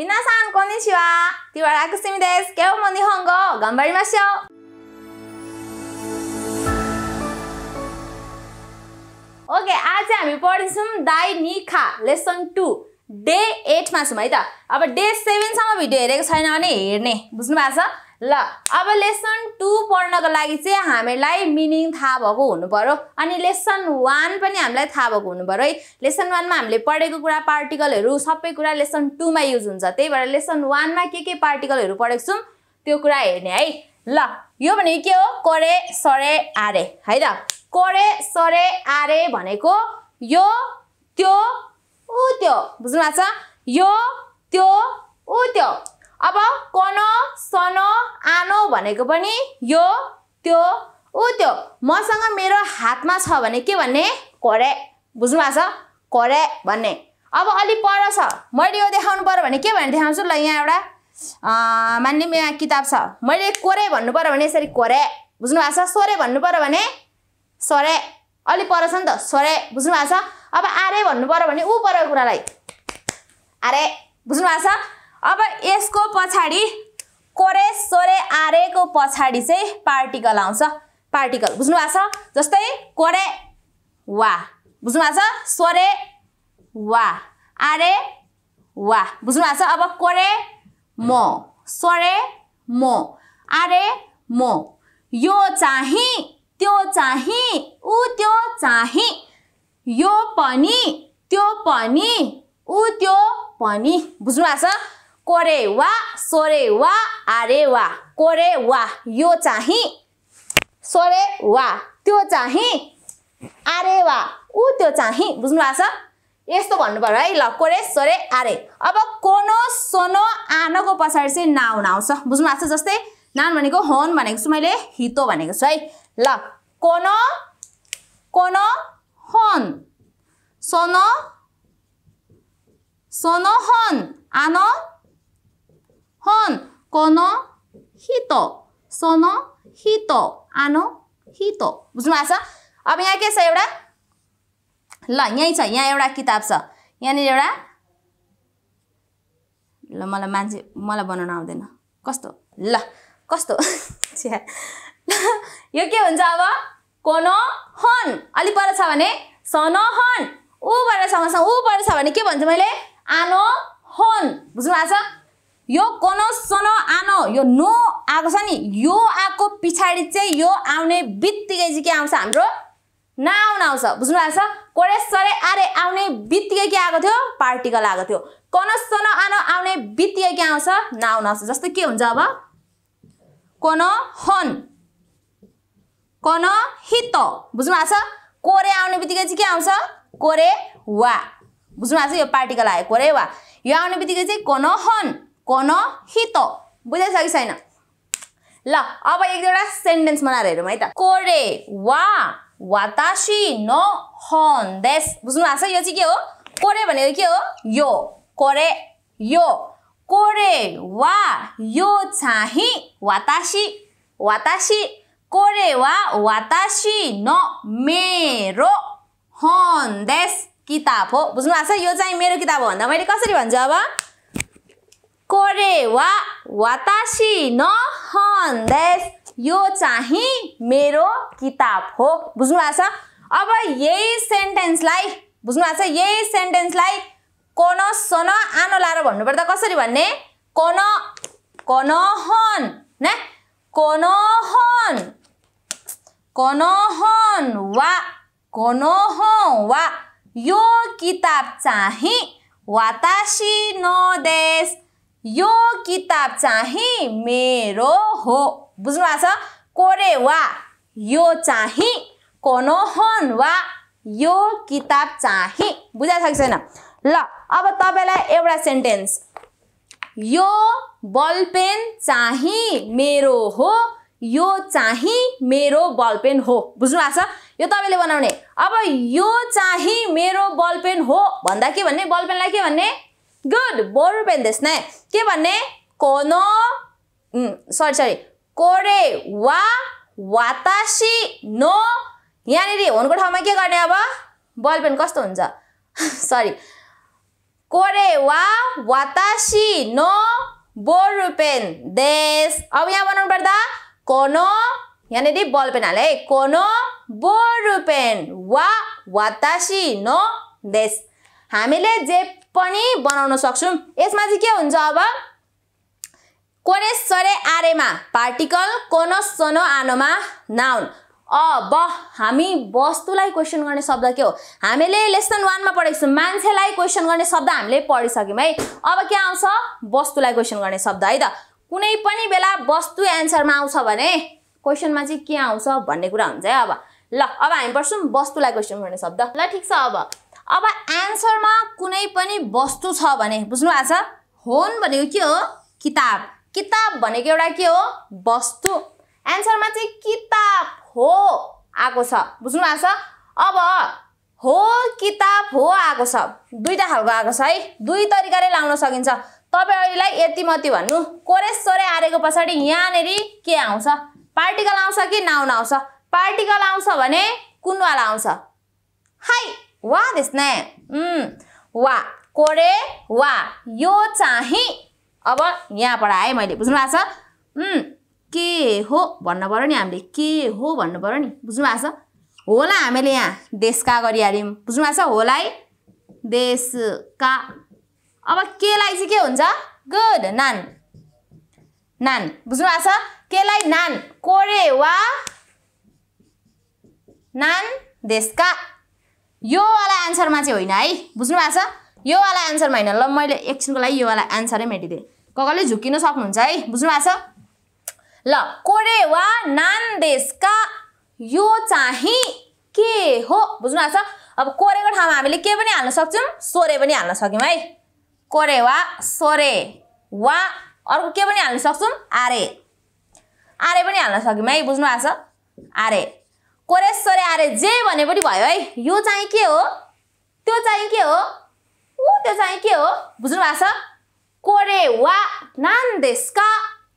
皆さんこんにちは。ティワラクシミです。今日も日本語を頑張りましょう。ओके आज चाहिँ हामी पढ्दैछौँ दाई निखा लेसन टू डे एटमा छौँ है त अब डे सेभेनसम्म भिडियो हेरेको छैन भने हेर्ने बुझ्नु भएको छ ल अब लेसन टू पढ्नको लागि चाहिँ हामीलाई मिनिङ थाहा भएको हुनु पऱ्यो अनि लेसन वान पनि हामीलाई थाहा भएको हुनु पऱ्यो है लेसन वानमा हामीले पढेको कुरा पार्टिकलहरू सबै कुरा लेसन टूमा युज हुन्छ। त्यही भएर लेसन वानमा के के पार्टिकलहरू पढेको छौँ त्यो कुरा हेर्ने है। ल यो भनेको के हो? कोरे सरे आरे है त? कोरे सरे आरे भनेको यो त्यो ऊ त्यो। बुझ्नु भएको छ? यो त्यो ऊ त्यो। अब कनो सनो आनो भनेको पनि यो त्यो ऊ त्यो। मसँग मेरो हातमा छ भने के भन्ने? कोरे। बुझ्नु भएको छ? कोरे भन्ने। अब अलिक पर छ। मैले यो देखाउनु पऱ्यो भने के भनेर देखाउँछु? ल यहाँ एउटा मान्ने यहाँ किताब छ। मैले कोरे भन्नु पऱ्यो भने यसरी कोरे। बुझ्नु भएको छ? सोरे भन्नु पऱ्यो भने सोरे। अलिक पर छ नि त। सोरे। बुझ्नु भएको छ? अब आरे भन्नु पऱ्यो भने ऊ परेको कुरालाई। आरे। बुझ्नु भएको छ? अब यसको पछाडि कोरे सोरे आरेको पछाडि चाहिँ पार्टिकल आउँछ। पार्टिकल बुझ्नु भएको छ? जस्तै कोरे वा। बुझ्नु भएको छ? सोरे वा। आरे वा। बुझ्नु भएको छ? अब कोरे म। सोरे म। आरे म। यो चाहिँ त्यो चाहिँ ऊ त्यो चाहिँ। यो पनि त्यो पनि ऊ त्यो पनि। बुझ्नु भएको छ? कोरे वा सोरे वा आरे वा कोरे वा यो चाहिँ सोरे वा त्यो चाहिँ आरे वा ऊ त्यो चाहिँ बुझ्नु भएको छ? यस्तो भन्नु पऱ्यो है ल कोरे सोरे आरे। अब कोनो सोनो आनोको पछाडि चाहिँ नाउन आउँछ बुझ्नु भएको छ जस्तै? नाउन भनेको होन भनेको छु मैले हितो भनेको छु है। ल कोनो कोनो होन। सोनो सोनो होन। आनो होन कोनो हितो सोनो हितो आनो हितो बुझ्नु भएको छ अब यहाँ के छ एउटा ल यहीँ छ यहाँ एउटा किताब छ यहाँनिर एउटा ल मलाई मान्छे मलाई बनाउन आउँदैन कस्तो ल कस्तो यो के हुन्छ अब कोनो हन अलिक पर छ भने सनो हन ऊ पर छ ऊ पर छ भने के भन्छु मैले आनो हन बुझ्नु भएको छ यो कोनो सोनो आनो यो नो आएको छ नि यो आएको पछाडि चाहिँ यो आउने बित्तिकै चाहिँ के आउँछ हाम्रो? नाउन आउँछ। बुझ्नु भएको छ? कोरे सरे आरे आउने बित्तिकै के आएको थियो? पार्टिकल आएको थियो। कोनो सोनो आनो आउने बित्तिकै के आउँछ? नाउन आउँछ। जस्तो के हुन्छ अब? कोनो हन। कोनो हितो। बुझ्नु भएको छ? कोरे आउने बित्तिकै चाहिँ के आउँछ? कोरे वा। बुझ्नु भएको छ? यो पार्टिकल आयो। कोरे वा। यो आउने बित्तिकै चाहिँ कोनो हन। कोनो हितो बुझाइसक्यो छैन? ल अब एक दुईवटा सेन्टेन्स बनाएर हेरौँ है त। कोरे वा वातासी नो हन बुझ्नु भएको छ? यो चाहिँ के हो? कोरे भनेको के हो? यो। कोरे यो। कोरे वा यो चाहिँ वातासी। वातासी। कोरे वा वातासी न मेरो हन देश किताब हो। बुझ्नु भएको छ? यो चाहिँ मेरो किताब हो भन्दा मैले कसरी भन्छु अब? कोरे वा वातासी न हन देश यो चाहिँ मेरो किताब हो। बुझ्नु भएको छ? अब यही सेन्टेन्सलाई बुझ्नु भएको छ? यही सेन्टेन्सलाई कोनो सोनो आनो लाएर भन्नुपर्दा कसरी भन्ने? कोनो कोनो हन ने? कोनो हन कोनो हन वा कोनो हो वा यो किताब चाहिँ वातासी नो देश यो किताब चाहिँ मेरो हो। बुझ्नु भएको छ? कोरे वा यो चाहिँ कोनो हन वा यो किताब चाहिँ बुझाइसकेको छैन। ल अब तपाईँलाई एउटा सेन्टेन्स यो बलपेन चाहिँ मेरो हो यो चाहिँ मेरो बलपेन हो। बुझ्नु भएको छ? यो तपाईँले बनाउने। अब यो चाहिँ मेरो बलपेन हो भन्दा के भन्ने? बलपेनलाई के भन्ने? गुड बोरु पेन देख्ने के भन्ने कोनो सरी सरी कोरे वा वातासी नो यहाँनिर होनको ठाउँमा के गर्ने अब बलपेन कस्तो हुन्छ सरी कोरे वा वातासी नो बोरुपेन देश अब यहाँ बनाउनु पर्दा कोनो यहाँनिर बल पेन हाले है कोनो बोरुपेन वा वातासी नो देश हामीले जे पनि बनाउन सक्छौँ। यसमा चाहिँ के हुन्छ अब? कोने सरे आरेमा पार्टिकल कोनो सोनो आनोमा नाउन। अब हामी वस्तुलाई क्वेसन गर्ने शब्द के हो? हामीले लेसन वानमा पढेको छौँ। मान्छेलाई क्वेसन गर्ने शब्द हामीले पढिसक्यौँ है। अब के आउँछ? वस्तुलाई क्वेसन गर्ने शब्द है त। कुनै पनि बेला वस्तु एन्सरमा आउँछ भने क्वेसनमा चाहिँ के आउँछ भन्ने कुरा हुन्छ है अब। ल अब हामी पढ्छौँ वस्तुलाई क्वेसन गर्ने शब्द। ल ठिक छ अब। अब एन्सरमा कुनै पनि वस्तु छ भने बुझ्नु भएको छ? होन भनेको के हो? किताब। किताब भनेको एउटा के हो? वस्तु। एन्सरमा चाहिँ किताब हो आएको छ। बुझ्नु भएको छ? अब हो किताब हो आएको छ। दुईवटा खालको आएको छ है। दुई तरिकाले लाउन सकिन्छ। तपाईँ अहिलेलाई यति मति भन्नु। कोरेस सोरे आरेको पछाडि यहाँनिर के आउँछ? पार्टिकल आउँछ कि नाउन आउँछ? पार्टिकल आउँछ भने कुनवाला आउँछ? हाई! वा देख्ने वा कोरे वा यो चाहिँ अब यहाँबाट आएँ मैले बुझ्नु भएको छ के हो भन्नु पऱ्यो नि हामीले के हो भन्नु पऱ्यो नि बुझ्नु भएको छ होला हामीले यहाँ देशका गरिहाल्यौँ बुझ्नु भएको छ होलाई देशका अब केलाई चाहिँ के हुन्छ गुड नान नान बुझ्नु भएको छ केलाई नान कोरे वा नान देशका योवाला एन्सरमा चाहिँ होइन है बुझ्नु भएको छ योवाला एन्सरमा होइन। ल मैले एकछिनको लागि योवाला एन्सरै मेटिदिएँ। ककले झुक्किन सक्नुहुन्छ है बुझ्नु भएको छ? ल कोरे वा नान देशका यो चाहिँ के हो? बुझ्नु भएको छ? अब कोरेको ठाउँमा हामीले के पनि हाल्न सक्छौँ? सोरे पनि हाल्न सक्यौँ है। कोरे वा सोरे वा अर्को के पनि हाल्न सक्छौँ? आरे। आरे पनि हाल्न सक्यौँ है बुझ्नु भएको छ? आरे। कोरे सोरे आरे जे भने पनि भयो है। यो चाहिँ के हो? त्यो चाहिँ के हो? ऊ त्यो चाहिँ के हो? बुझ्नु भएको छ? कोरे वा नान देशका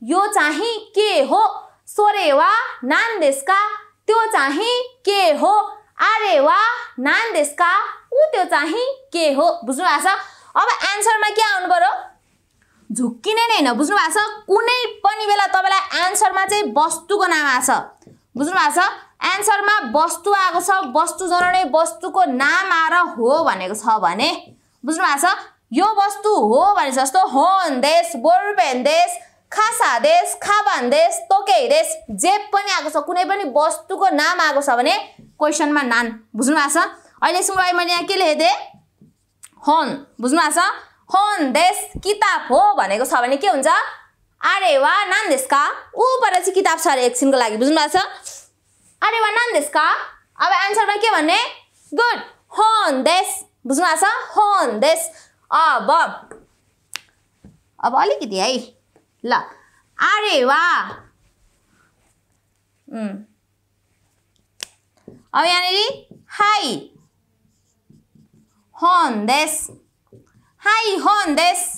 यो चाहिँ के हो? सोरे वा नान देशका त्यो चाहिँ के हो? आरे वा नान देशका ऊ त्यो चाहिँ के हो? बुझ्नु भएको छ? अब एन्सरमा के आउनु पर्यो झुक्किने नै होइन। बुझ्नु भएको छ? कुनै पनि बेला तपाईँलाई एन्सरमा चाहिँ वस्तुको नाम आएको छ। बुझ्नु भएको छ? एन्सरमा वस्तु आएको छ। वस्तु जनाउने वस्तुको नाम आएर हो भनेको छ भने बुझ्नु भएको छ? यो वस्तु हो भने जस्तो होन देश बोर्बेन देश खासा देश खाबान देश तोके देश जे पनि आएको छ कुनै पनि वस्तुको नाम आएको छ भने क्वेसनमा नान। बुझ्नु भएको छ? अहिलेसम्म अहिले मैले यहाँ के लेखेको थिएँ होन। बुझ्नु भएको छ? होन देश किताब हो भनेको छ भने के हुन्छ? अरे वा नान देशका ऊपर चाहिँ किताब छ अरे एकछिनको लागि। बुझ्नु भएको छ? अरे वा नान देशका अब एन्सरमा के भन्ने गुड होन देश बुझ्नु भएको छ होन देश अब अब अलिकति है ल अरे वा अब यहाँनिर हाई होन देश हाई होन देश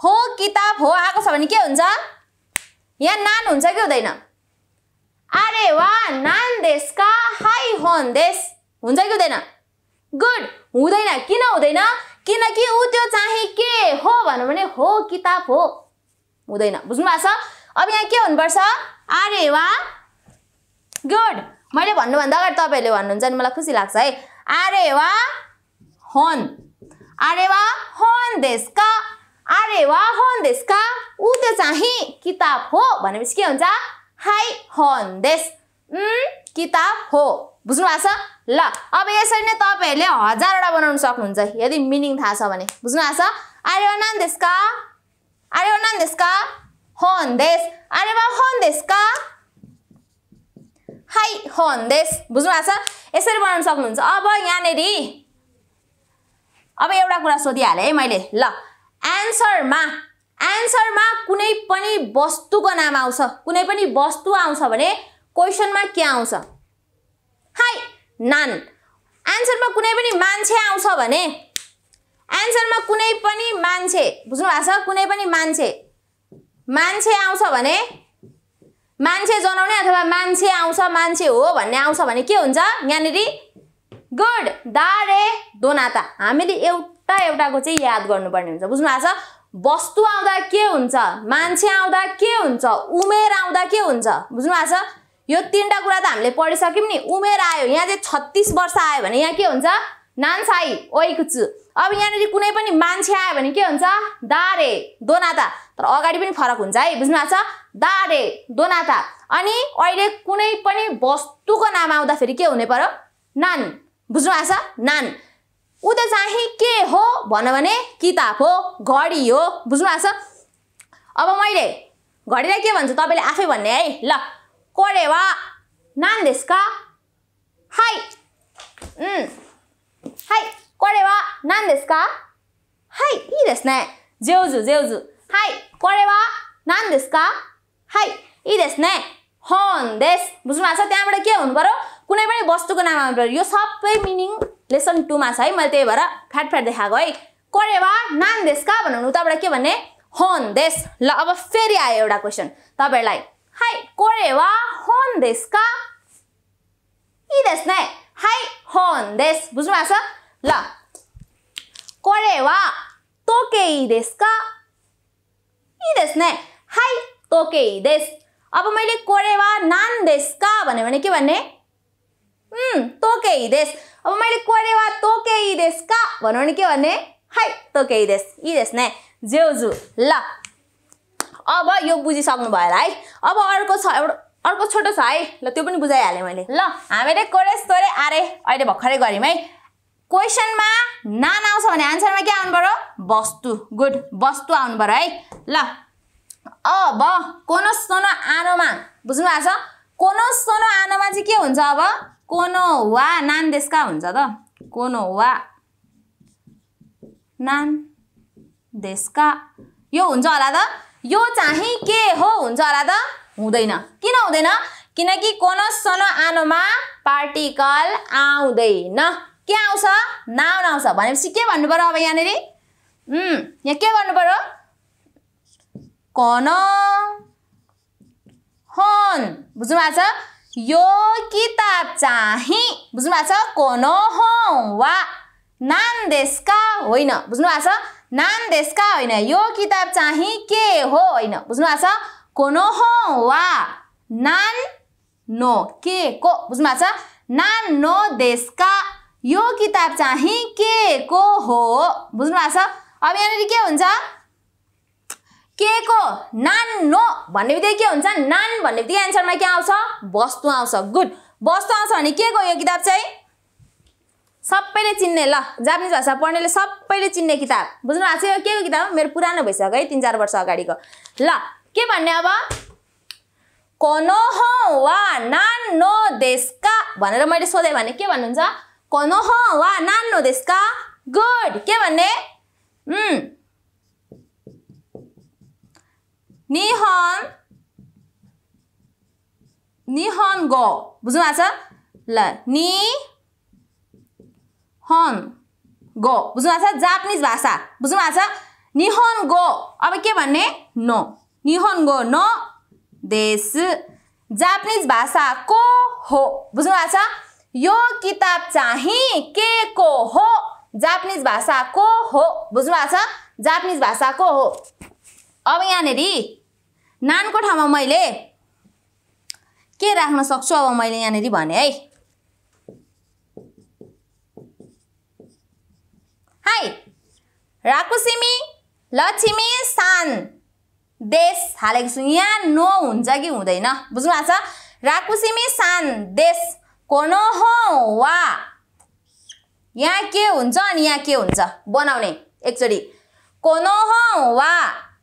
हो किताब हो आएको छ भने के हुन्छ यहाँ नान हुन्छ कि हुँदैन अरे वा नान देशका हाई होन देश हुन्छ कि हुँदैन गुड हुँदैन किन हुँदैन किनकि ऊ त्यो चाहिँ के हो भन्यो भने हो किताब हो हुँदैन बुझ्नु भएको छ अब यहाँ के हुनुपर्छ अरे वा गुड मैले भन्नुभन्दा अगाडि तपाईँहरूले भन्नुहुन्छ नि मलाई खुसी लाग्छ है अरे वा होन अरे वा होन देशका अरे वा होन देशका ऊ त्यो चाहिँ किताब हो भनेपछि के हुन्छ हाई होन देश किताब हो। बुझ्नु भएको छ? ल अब यसरी नै तपाईँहरूले हजारवटा बनाउनु सक्नुहुन्छ। यदि मिनिङ थाहा छ भने। बुझ्नु भएको छ? अरे वा नान देशका? अरे वा नान देशका? होन देश। अरे वा होन देशका? हाई होन देश। बुझ्नु भएको छ? यसरी बनाउनु सक्नुहुन्छ। अब यहाँनिर। अब एउटा कुरा सोधिहालेँ है मैले। ल एन्सरमा एन्सरमा कुनै पनि वस्तुको नाम आउँछ। कुनै पनि वस्तु आउँछ भने क्वेसनमा के आउँछ? हाई नान एन्सरमा कुनै पनि मान्छे आउँछ भने एन्सरमा कुनै पनि मान्छे बुझ्नु भएको छ? कुनै पनि मान्छे। मान्छे आउँछ भने मान्छे जनाउने अथवा मान्छे आउँछ मान्छे हो भन्ने आउँछ भने के हुन्छ? यहाँनिर गुड दारे दोनाता। हामीले एउटा एउटाको चाहिँ याद गर्नुपर्ने हुन्छ। बुझ्नु भएको छ? वस्तु आउँदा के हुन्छ? मान्छे आउँदा के हुन्छ? उमेर आउँदा के हुन्छ? बुझ्नु भएको छ? यो तिनवटा कुरा त हामीले पढिसक्यौँ नि। उमेर आयो यहाँ चाहिँ छत्तिस वर्ष आयो भने यहाँ के हुन्छ? नान्साई ओइकुचु अब यहाँनिर कुनै पनि मान्छे आयो भने के हुन्छ? दारे दोनाता। तर अगाडि पनि फरक हुन्छ है बुझ्नु भएको छ? दारे दोनाता। अनि अहिले कुनै पनि वस्तुको नाम आउँदाखेरि के हुने पर्यो? नान। बुझ्नु भएको छ? नान। ऊ त चाहिँ के हो भन भने किताब हो घडी हो। बुझ्नु भएको छ? अब मैले घडीलाई के भन्छु तपाईँले आफै भन्ने है। ल कोरेवा नान देशका हाई हाई कोरेवा नान देशका हाई यी देश नै। जेउजु जेउजु। हाई कोरेवा नान देशका हाई यी देश नै। हन देश। बुझ्नु भएको छ? त्यहाँबाट के हुनु पऱ्यो कुनै पनि वस्तुको नाम आउनु पऱ्यो यो सबै मिनिङ लेसन टूमा छ है मैले त्यही भएर फ्याट फ्याट देखाएको है। कोरेवा नान देश का भन्नु उताबाट के भन्ने? होन देश। ल अब फेरि आयो एउटा क्वेसन तपाईँहरूलाई हाई कोरेवा होन देश का? यी देश नै। हाई होन देश। बुझ्नु भएको छ? ल कोरेवा तोके देश का? यी देश नै। हाई तोके देश। अब मैले कोरेवा नान देश का भने के भन्ने? तोके देश अब मैले कोरेवा तोके देश का भन्यो भने के भन्ने हाई तोके देश यी देश नै जेउजु ल अब यो बुझिसक्नु भयो होला है अब अर्को छ एउटा अर्को छोटो छ है ल त्यो पनि बुझाइहालेँ मैले ल हामीले कोरेस तोरे आरे अहिले भर्खरै गऱ्यौँ है क्वेसनमा नान आउँछ भने आन्सरमा के आउनु पऱ्यो वस्तु गुड वस्तु आउनु पऱ्यो है ल अब कोनो सोनो आनोमा बुझ्नु भएको छ कोनो सोनो आनोमा चाहिँ के हुन्छ अब कोनो वा नान देशका हुन्छ त? कोनो वा नान देशका यो हुन्छ होला त? यो चाहिँ के हो हुन्छ होला त? हुँदैन। किन हुँदैन? किनकि कोनो सोनो आनोमा पार्टिकल आउँदैन। के आउँछ? नाउन आउँछ। भनेपछि के भन्नु पऱ्यो अब यहाँनिर? यहाँ के गर्नु पऱ्यो कन हन। बुझ्नु भएको छ? यो किताब चाहिँ बुझ्नु भएको छ कोनो हो वा नान देशका होइन बुझ्नु भएको छ नान देशका होइन यो किताब चाहिँ के हो होइन बुझ्नु भएको छ कोनो हो वा नान नो के को बुझ्नु भएको छ नान नो देशका यो किताब चाहिँ के को हो बुझ्नु भएको छ अब यहाँनिर के हुन्छ के को? नान नो भन्ने बित्तिकै के हुन्छ। नान भन्ने बित्तिकै एन्सरमा के आउँछ? वस्तु आउँछ। गुड वस्तु आउँछ भने के को यो किताब चाहिँ? सबैले चिन्ने। ल जापानिज भाषा पढ्नेले सबैले चिन्ने किताब। बुझ्नु भएको छ यो के को किताब? मेरो पुरानो भइसक्यो है तिन चार वर्ष अगाडिको। ल के भन्ने अब? कोनो हो वा नान नो देशका भनेर मैले सोधेँ भने के भन्नुहुन्छ? कोनो हो वा नान नो देशका गुड के भन्ने? निहन निहन गो बुझ्नु भएको छ ल नि हन गो बुझ्नु भएको छ जापानिज भाषा बुझ्नु भएको छ निहन गो अब के भन्ने नो निहन गो नो देश जापानिज भाषा को हो बुझ्नु भएको छ यो किताब चाहिँ के को हो जापानिज भाषाको हो बुझ्नु भएको छ जापानिज भाषाको हो अब यहाँनिर नानको ठाउँमा मैले के राख्न सक्छु अब मैले यहाँनिर भने है? हाई राकुसिमी लक्ष्मी सान देश हालेको छु। यहाँ नो हुन्छ कि हुँदैन? बुझ्नु भएको छ? राकुसिमी सान देश कोनो हो वा? यहाँ के हुन्छ अनि यहाँ के हुन्छ? बनाउने एकचोटि। कोनो हो वा?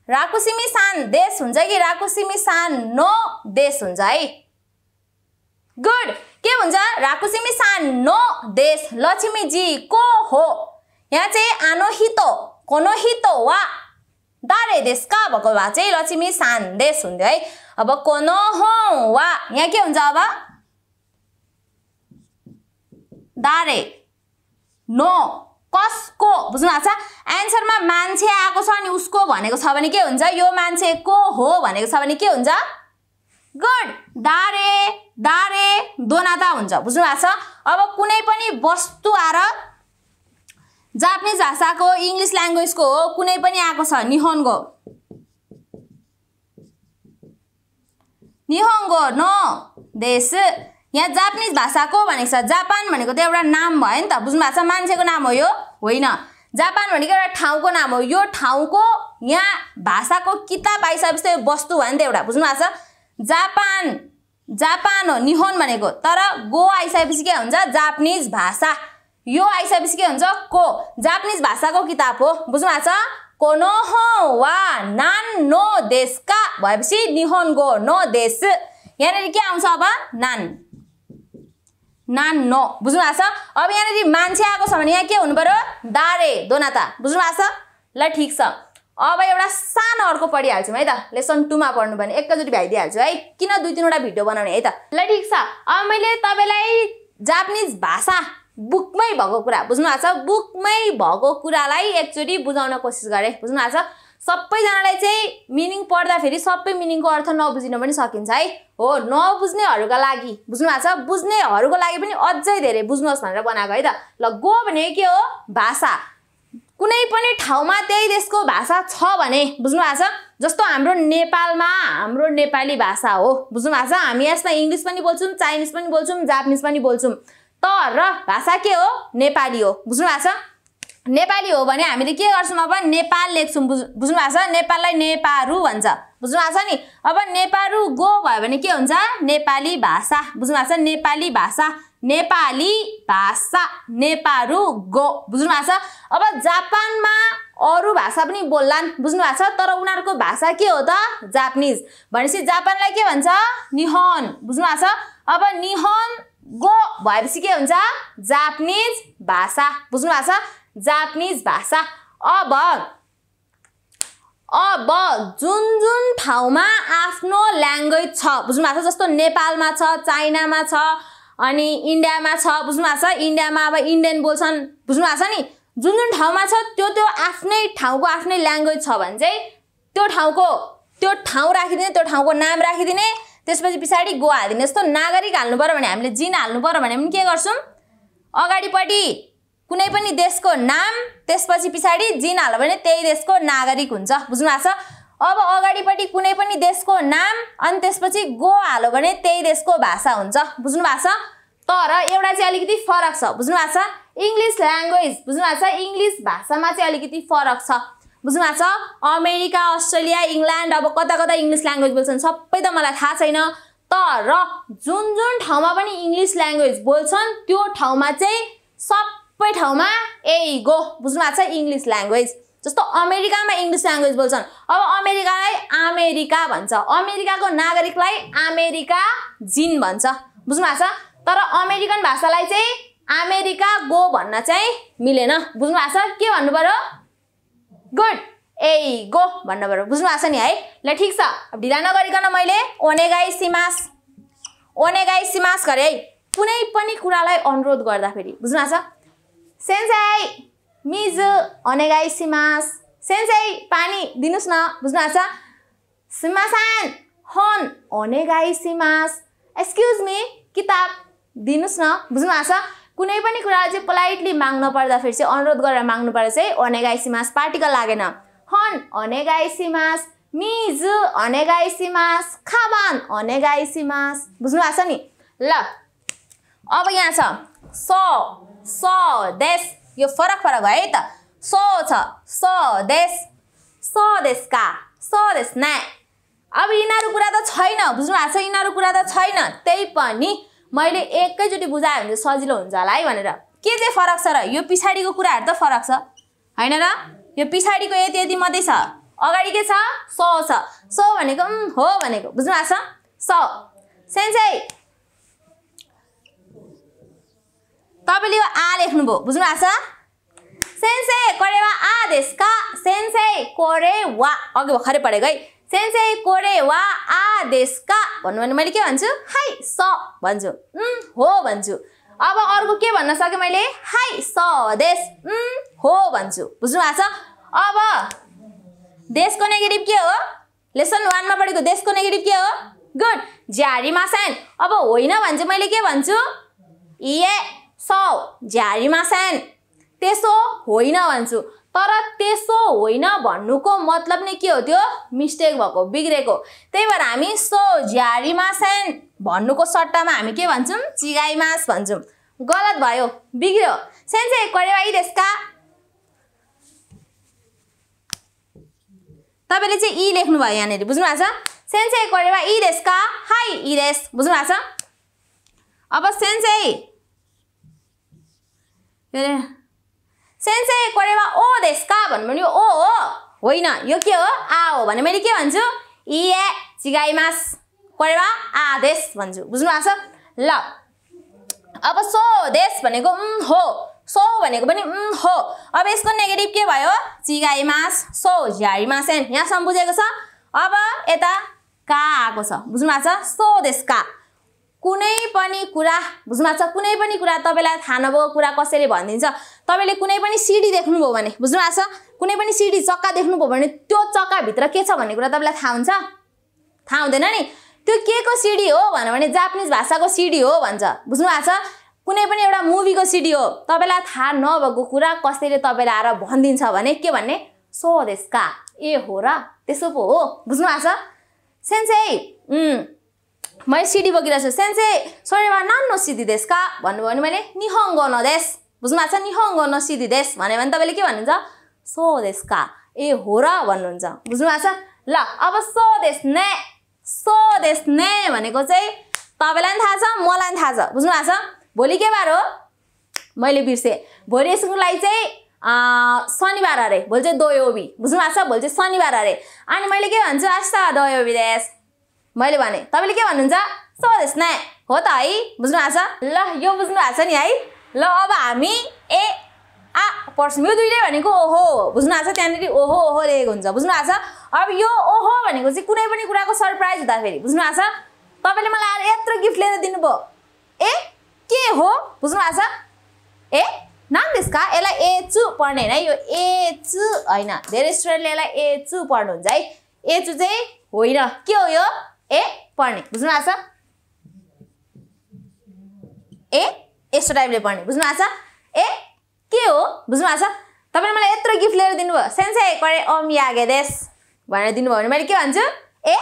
राकुसिमी सान देश हुन्छ कि? राकुसिमी सान नो देश हुन्छ है। गुड के हुन्छ? राकुसिमी सान नो देश। लक्ष्मीजी को हो? यहाँ चाहिँ आनो हितो कोनो हितो वा दारे देश का भएको भए चाहिँ लक्ष्मी सान देश हुन्थ्यो है। अब कोनो हो वा यहाँ के हुन्छ अब? दारे नो। कसको बुझ्नु भएको छ? एन्सरमा मान्छे आएको छ अनि उसको भनेको छ भने के हुन्छ? यो मान्छे को हो भनेको छ भने के हुन्छ? गुड दारे दारे दोनाता हुन्छ। बुझ्नु भएको छ? अब कुनै पनि वस्तु आएर जापानिज भाषाको इङ्ग्लिस ल्याङ्ग्वेजको हो कुनै पनि आएको छ निहोङ्गो। निहोङ्गो नो। देश। यहाँ जापानिज भाषाको भनेको छ जापान भनेको त एउटा नाम भयो नि त। बुझ्नु भएको छ? मान्छेको नाम हो यो। होइन। जापान भनेको एउटा ठाउँको नाम हो। यो ठाउँको यहाँ भाषाको किताब आइसकेपछि वस्तु भयो नि त एउटा। बुझ्नु भएको छ? जापान। जापान हो निहोन भनेको। तर गो आइसकेपछि के हुन्छ? जापानिज भाषा। यो आइसकेपछि के हुन्छ? को? जापानिज भाषाको किताब हो। बुझ्नु भएको छ? कोनो हो वा नान नो देशका। भएपछि निहोन गो नो देश। यहाँनिर के आउँछ अब? नान। नान नो। बुझ्नु भएको छ? अब यहाँनिर मान्छे आएको छ भने यहाँ के हुनु पऱ्यो दारे दोनाता। बुझ्नु भएको छ? ल ठिक छ। अब एउटा सानो अर्को पढिहाल्छौँ है त। लेसन टूमा पढ्नु भने एकैचोटि भ्याइदिइहाल्छु है। किन दुई तिनवटा भिडियो बनाउने है त? ल ठिक छ। अब मैले तपाईँलाई जापानिज भाषा बुकमै भएको कुरा बुझ्नु भएको छ? बुकमै भएको कुरालाई एकचोटि बुझाउन कोसिस गरेँ। बुझ्नु भएको छ? सबैजनालाई चाहिँ मिनिङ पढ्दाखेरि सबै मिनिङको अर्थ नबुझिन पनि सकिन्छ है? हो नबुझ्नेहरूका लागि बुझ्नु भएको छ? बुझ्नेहरूको लागि पनि अझै धेरै बुझ्नुहोस् भनेर बनाएको है त? ल गो भने के हो? भाषा। कुनै पनि ठाउँमा त्यही देशको भाषा छ भने बुझ्नु भएको छ? जस्तो हाम्रो नेपालमा हाम्रो नेपाली भाषा हो बुझ्नु भएको छ? हामी यसमा इङ्ग्लिस पनि बोल्छौँ चाइनिज पनि बोल्छौँ जापानिज पनि बोल्छौँ। तर भाषा के हो? नेपाली हो बुझ्नु भएको छ? नेपाली हो भने हामीले के गर्छौँ? अब नेपाल लेख्छौँ। बुझ बुझ्नु भएको छ? नेपाललाई नेपारू भन्छ। बुझ्नु भएको छ नि? अब नेपारू गो भयो भने के हुन्छ? नेपाली भाषा। बुझ्नु भएको छ? नेपाली भाषा। नेपाली भाषा। नेपारू गो। बुझ्नु भएको छ? अब जापानमा अरू भाषा पनि बोल्लान्। बुझ्नु भएको छ? तर उनीहरूको भाषा के हो त? जापानिज। भनेपछि जापानलाई के भन्छ? निहन। बुझ्नु भएको छ? अब निहन गो भएपछि के हुन्छ? जापानिज भाषा। बुझ्नु भएको छ? जापानिज भाषा अब। अब जुन जुन ठाउँमा आफ्नो ल्याङ्ग्वेज छ बुझ्नु भएको छ जस्तो नेपालमा छ चाइनामा छ अनि इन्डियामा छ बुझ्नु भएको छ इन्डियामा अब इन्डियन बोल्छन् बुझ्नु भएको छ नि? जुन जुन ठाउँमा छ त्यो त्यो आफ्नै ठाउँको आफ्नै ल्याङ्ग्वेज छ भने चाहिँ त्यो ठाउँको त्यो ठाउँ राखिदिने त्यो ठाउँको नाम राखिदिने त्यसपछि पछाडि गो हालिदिने। जस्तो नागरिक हाल्नु पऱ्यो भने हामीले जिन हाल्नु पऱ्यो भने पनि के गर्छौँ? अगाडिपट्टि कुनै पनि देशको नाम त्यसपछि पछाडि जिन हाल्यो भने त्यही देशको नागरिक हुन्छ। बुझ्नु भएको छ? अब अगाडिपट्टि कुनै पनि देशको नाम अनि त्यसपछि गो हाल्यो भने त्यही देशको भाषा हुन्छ। बुझ्नु भएको छ? तर एउटा चाहिँ अलिकति फरक छ। बुझ्नु भएको छ? English language. बुझ्नु भएको छ? इङ्ग्लिस भाषामा चाहिँ अलिकति फरक छ। बुझ्नु भएको छ? अमेरिका अस्ट्रेलिया इङ्ल्यान्ड अब कता कता इङ्ग्लिस ल्याङ्ग्वेज बोल्छन् सबै त मलाई थाहा छैन। तर जुन जुन ठाउँमा पनि इङ्ग्लिस ल्याङ्ग्वेज बोल्छन् त्यो ठाउँमा चाहिँ सबै ठाउँमा? ए गो बुझ्नु भएको छ इङ्ग्लिस ल्याङ्ग्वेज जस्तो अमेरिकामा इङ्ग्लिस ल्याङ्ग्वेज बोल्छन्। अब अमेरिकालाई अमेरिका भन्छ। अमेरिकाको नागरिकलाई अमेरिका जिन भन्छ। बुझ्नु भएको छ? तर अमेरिकन भाषालाई चाहिँ अमेरिका गो भन्न चाहिँ मिलेन। बुझ्नु भएको छ? के भन्नु पऱ्यो गुड। ए गो भन्नु पऱ्यो बुझ्नु भएको छ नि है? ल ठिक छ। ढिला नगरिकन मैले ओनेगाई सिमास ओनेगाई सिमास गरेँ है। कुनै पनि कुरालाई अनुरोध गर्दाखेरि। बुझ्नु भएको छ? सेन्साई मिजु ओनेगाई सिमास सेन्साई पानी दिनुहोस् न बुझ्नु भएको छ सिमासान हन ओनेगाई सिमास एक्सक्युज मी किताब दिनुहोस् न बुझ्नु भएको छ कुनै पनि कुरा चाहिँ पोलाइटली माग्नु पर्दाखेरि चाहिँ अनुरोध गरेर माग्नु पर्दा चाहिँ ओनेगाई सिमास पार्टिकल लागेन हन ओनेगाई सिमास मिजु ओनेगाई सिमास खाबान ओनेगाई सिमास बुझ्नु भएको छ नि ल अब यहाँ छ स स देश यो फरक फरक भयो है त। सो छ स्वदेश स्वदेशका स्वदेश ना। अब यिनीहरू कुरा त छैन बुझ्नु भएको छ? यिनीहरू कुरा त छैन। त्यही पनि मैले एकैचोटि बुझायो भने सजिलो हुन्छ होला है भनेर। के चाहिँ फरक छ र? यो पछाडिको कुराहरू त फरक छ। होइन र? यो पछाडिको यति यति मात्रै छ। अगाडि के छ? सो छ। सो भनेको हो भनेको। बुझ्नु भएको छ? स। सेन्सै। तपाईँले यो आ लेख्नुभयो बुझ्नु भएको छ सेन्से कोरेवा आ देशका सेन्से कोरेवा अघि भर्खरै पढेको है सेन्से कोरेवा आ देशका भन्नु भने मैले के भन्छु हाई स भन्छु हो भन्छु अब अर्को के भन्न सकेँ मैले हाई स देश हो भन्छु बुझ्नु भएको छ अब देशको नेगेटिभ के हो लेसन वानमा पढेको देशको नेगेटिभ के हो गुड झ्यारीमा साइन अब होइन भने चाहिँ मैले के भन्छु ए सौ। झ्यारीमा साइन त्यसो होइन भन्छु। तर त्यसो होइन भन्नुको मतलब नै के हो त्यो? मिस्टेक भएको बिग्रेको। त्यही भएर हामी सो झ्यारीमा सेन भन्नुको सट्टामा हामी के भन्छौँ? चिगाइमास भन्छौँ। गलत भयो बिग्रियो। सेन्से करेवाई देशका तपाईँले चाहिँ इ लेख्नुभयो यहाँनिर बुझ्नु भएको छ? सेन्से करेवा इ देशका हाई इ देश बुझ्नु भएको छ? अब सेन्से के अरे सेन्से करेवा ओ देशका भन्नु भने ओ हो होइन यो के हो आ हो भने मैले के भन्छु इए चिगाइमास करेवा आदेश भन्छु बुझ्नु भएको छ ल अब सो देश भनेको हो सो भनेको पनि हो अब यसको नेगेटिभ के भयो चिगाइमास सो झ्यारीमास यहाँसम्म बुझेको छ अब यता का आएको छ बुझ्नु भएको छ सो देश का कुनै पनि कुरा भएको छ कुनै पनि कुरा तपाईँलाई थाहा नभएको कुरा कसैले भनिदिन्छ? तपाईँले कुनै पनि सिडी देख्नुभयो भने बुझ्नु भएको छ? कुनै पनि सिडी चक्का देख्नुभयो भने त्यो चक्काभित्र के छ भन्ने कुरा तपाईँलाई थाहा हुन्छ? थाहा हुँदैन नि। त्यो के को सिडी हो भन्यो भने जापानिज भाषाको सिडी हो भन्छ। बुझ्नु भएको छ? कुनै पनि एउटा मुभीको सिडी हो। तपाईँलाई थाहा नभएको कुरा कसैले तपाईँलाई आएर भनिदिन्छ भने के भन्ने? सो देशका ए हो र त्यसो पो हो। बुझ्नु भएको छ? सेन्से मैले सिडी बोकिरहेको छु। सेन्से सोरेवा नान्नो सिधी देशका भन्नुभयो भने मैले निहङ्गो न देश बुझ्नु भएको छ? निहङ्गो देश भन्यो भने तपाईँले के भन्नुहुन्छ? सो देशका ए हो र भन्नुहुन्छ। बुझ्नु भएको छ? ल अब सो देश ने सो देश ने भनेको चाहिँ तपाईँलाई पनि थाहा छ मलाई पनि थाहा छ। बुझ्नु भएको छ? भोलि के बार हो? मैले बिर्सेँ। भोलि यसको लागि चाहिँ शनिबार अरे। भोलि चाहिँ दोयोबी बुझ्नु भएको छ? भोलि चाहिँ शनिबार अरे। अनि मैले के भन्छु? आस्ता दोयोबी देश। मैले भने तपाईँले के भन्नुहुन्छ? सोधेस् न हो त है बुझ्नु भएको छ? ल यो बुझ्नु भएको छ नि है। ल अब हामी ए आ पढ्छौँ यो दुइटै भनेको ओहो। बुझ्नु भएको छ त्यहाँनिर ओहो ओहो लेखेको हुन्छ। बुझ्नु भएको छ? अब यो ओहो भनेको चाहिँ कुनै पनि कुराको सरप्राइज हुँदाखेरि बुझ्नु भएको छ? तपाईँले मलाई आएर यत्रो गिफ्ट लिएर दिनुभयो। ए के हो? बुझ्नु भएको छ? ए नाम त्यसका यसलाई ए चु पढ्ने होइन यो ए चु होइन। धेरै स्टुडेन्टले यसलाई ए चु पढ्नुहुन्छ है। ए चु चाहिँ होइन। के हो यो? ए पढ्ने बुझ्नु भएको छ? ए यस्तो टाइपले पढ्ने बुझ्नु भएको छ? ए के हो? बुझ्नु भएको छ? तपाईँले मलाई यत्रो गिफ्ट लिएर दिनुभयो। सेन्से करे ओम यागे देश भनेर दिनुभयो भने मैले के भन्छु? ए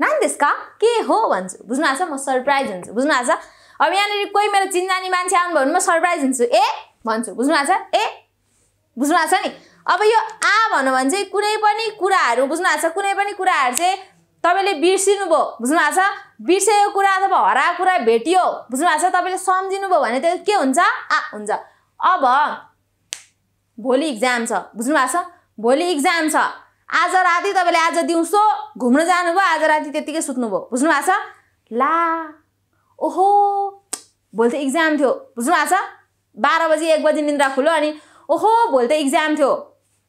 नाम देशका के हो भन्छु। बुझ्नु भएको छ? म सरप्राइज हुन्छु। बुझ्नु भएको छ? अब यहाँनिर कोही मेरो चिन्जानी मान्छे आउनुभयो भने म सरप्राइज हुन्छु। ए भन्छु। बुझ्नु भएको छ? ए बुझ्नु भएको छ नि? अब यो आ भन्नु भने चाहिँ कुनै पनि कुराहरू बुझ्नु भएको छ? कुनै पनि कुराहरू चाहिँ तपाईँले बिर्सिनु भयो बुझ्नु भएको छ? बिर्सेको कुरा अथवा हराएको कुरा भेटियो। बुझ्नु भएको छ? तपाईँले सम्झिनु भयो भने त्यो के हुन्छ? आ हुन्छ। अब भोलि इक्जाम छ। बुझ्नु भएको छ? भोलि इक्जाम छ। आज राति तपाईँले आज दिउँसो घुम्न जानुभयो। आज राति त्यत्तिकै सुत्नुभयो। बुझ्नु भएको छ? ला। ओहो। भोलि त इक्जाम थियो। बुझ्नु भएको छ? बाह्र बजी एक बजी निन्द्रा खुल्यो अनि ओहो भोलि त इक्जाम थियो।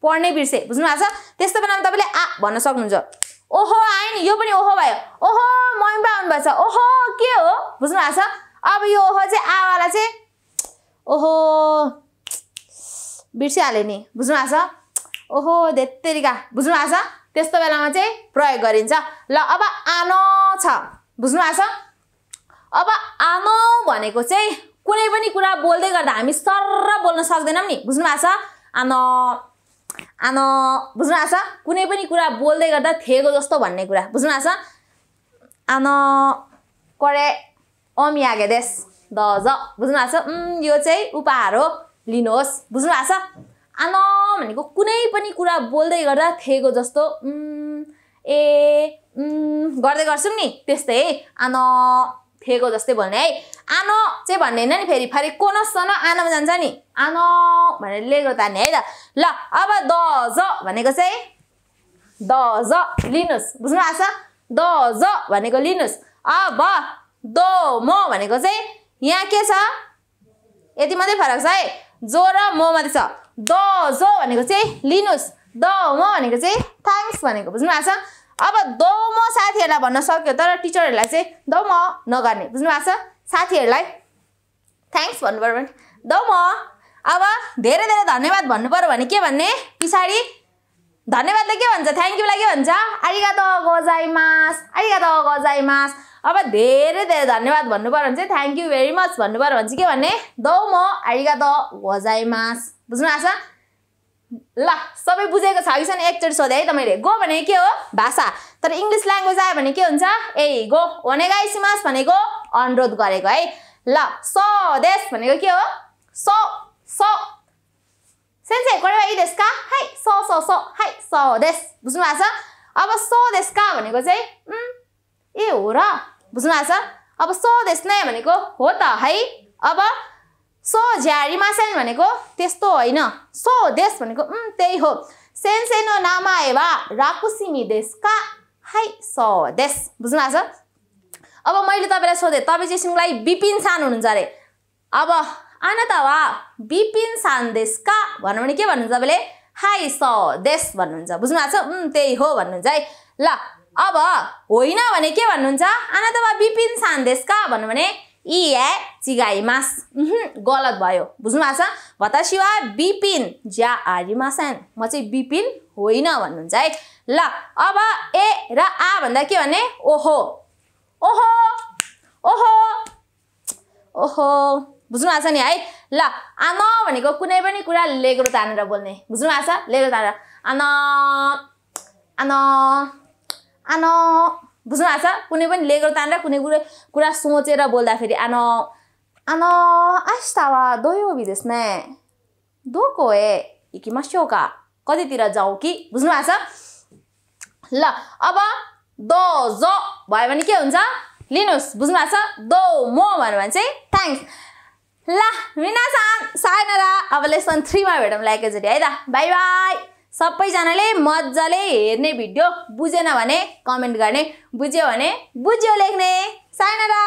पढ्नै बिर्सेँ। बुझ्नु भएको छ? त्यस्तो बेलामा तपाईँले आ भन्न सक्नुहुन्छ। ओहो आयो नि यो पनि ओहो भयो ओहो मम्मी छ ओहो के हो बुझ्नु भएको छ अब यो ओहो चाहिँ आवाला चाहिँ ओहो बिर्सिहाल्यो नि बुझ्नु भएको छ ओहो धेत्तेरिका बुझ्नु भएको छ त्यस्तो बेलामा चाहिँ प्रयोग गरिन्छ ल अब आनो छ बुझ्नु भएको छ अब आनो भनेको चाहिँ कुनै पनि कुरा बोल्दै गर्दा हामी सर्र बोल्न सक्दैनौँ नि बुझ्नु भएको छ आनो आनो बुझ्नु भएको छ? कुनै पनि कुरा बोल्दै गर्दा थेगो जस्तो भन्ने कुरा। बुझ्नु भएको छ? आनो करे ओम यागे देश दज बुझ्नु भएको छ? यो चाहिँ उपहार हो। लिनुहोस्। बुझ्नु भएको छ? आनो भनेको कुनै पनि कुरा बोल्दै गर्दा थेगो जस्तो ए गर्दै गर्छौँ नि। त्यस्तै है। आनो थेगो जस्तै बोल्ने है। आनो चाहिँ भन्ने होइन नि फेरि फेरि कोनसँग आनोमा जान्छ नि? आनो भनेर लेखेर तान्ने है त? ल अब दज भनेको चाहिँ दज लिनुहोस्। बुझ्नु भएको छ? दज भनेको लिनुहोस्। अब दो म भनेको चाहिँ यहाँ के छ? यति मात्रै फरक छ है? जो र म मात्रै छ। द जो भनेको चाहिँ लिनुहोस्। द म भनेको चाहिँ थ्याङ्क्स भनेको। बुझ्नु भएको छ? अब दो म साथीहरूलाई भन्न सक्यो तर टिचरहरूलाई चाहिँ द म नगर्ने। बुझ्नु भएको छ? साथीहरूलाई थ्याङ्क्स भन्नु पऱ्यो भने द म अब धेरै धेरै धन्यवाद भन्नु पऱ्यो भने के भन्ने? पछाडि धन्यवादले के भन्छ? थ्याङ्क यूलाई के भन्छ? आरिगा त गजाइमास आरिगा त गजाइमास अब धेरै धेरै धन्यवाद भन्नु पऱ्यो भने चाहिँ थ्याङ्क यू भेरी मच भन्नु पऱ्यो भने चाहिँ के भन्ने? दौ म आइगा द वजाइमास बुझ्नु भएको छ? ल सबै बुझेको छ कि छैन एकचोटि सोधेँ है त मैले गो भनेको के हो? भाषा। तर इङ्ग्लिस ल्याङ्ग्वेज आयो भने के हुन्छ? ए गो। सिमास भनेको अनुरोध गरेको है। ल स्वदेश भनेको के हो? स स। सेन्से कोरेवा इ देशका है स स स। है स्वदेश बुझ्नु भएको छ? अब स्वदेशका भनेको चाहिँ ए हो र। बुझ्नु भएको छ? अब स्वदेश नै भनेको हो त है। अब झ्यारी मासेन भनेको त्यस्तो होइन। सो देश भनेको त्यही हो। सेन्सेनो नामा एवा राकुसिमी देशका हाई सो देश। बुझ्नु भएको छ? अब मैले तपाईँलाई सोधेँ तपाईँ चाहिँ बिपिन सान हुनुहुन्छ अरे। अब आन त वा बिपिन सान देशका भन्नु भने के भन्नुहुन्छ तपाईँले? हाई स देश भन्नुहुन्छ। बुझ्नु भएको छ? त्यही हो भन्नुहुन्छ है। ल अब होइन भने के भन्नुहुन्छ? आन त वा बिपिन सान देशका भन्नु भने इए चिगाइमास। गलत भयो। बुझ्नु भएको छ? भतासिवा बिपिन। ज्या आरिमासान म चाहिँ बिपिन होइन भन्नुहुन्छ है। ल अब ए र आ भन्दा के भने ओहो। ओहो। ओहो। ओहो। बुझ्नु भएको छ नि है? ल आन भनेको कुनै पनि कुरा लेग्रो तानेर बोल्ने। बुझ्नु भएको छ? लेग्रो तानेर। आन आन आन बुझ्नु भएको छ? कुनै पनि लेगर तानेर कुनै कुरो कुरा सोचेर बोल्दाखेरि आन आन आस्तावा दोयो विदेश नै दोको ए? इकिमास्योका कतितिर जाउँ कि? बुझ्नु भएको छ? ल अब दो जो भयो भने के हुन्छ? लिनुहोस् बुझ्नु भएको छ? दो मो भन्यो भने चाहिँ थ्याङ्क्स ल मिनासान सायनरा अब लेसन थ्रीमा भेटौँ एकैचोटि है त? बाई बाई सबैजनाले मजाले हेर्ने भिडियो बुझेन भने कमेन्ट गर्ने बुझ्यो भने बुझ्यो लेख्ने। साइनरा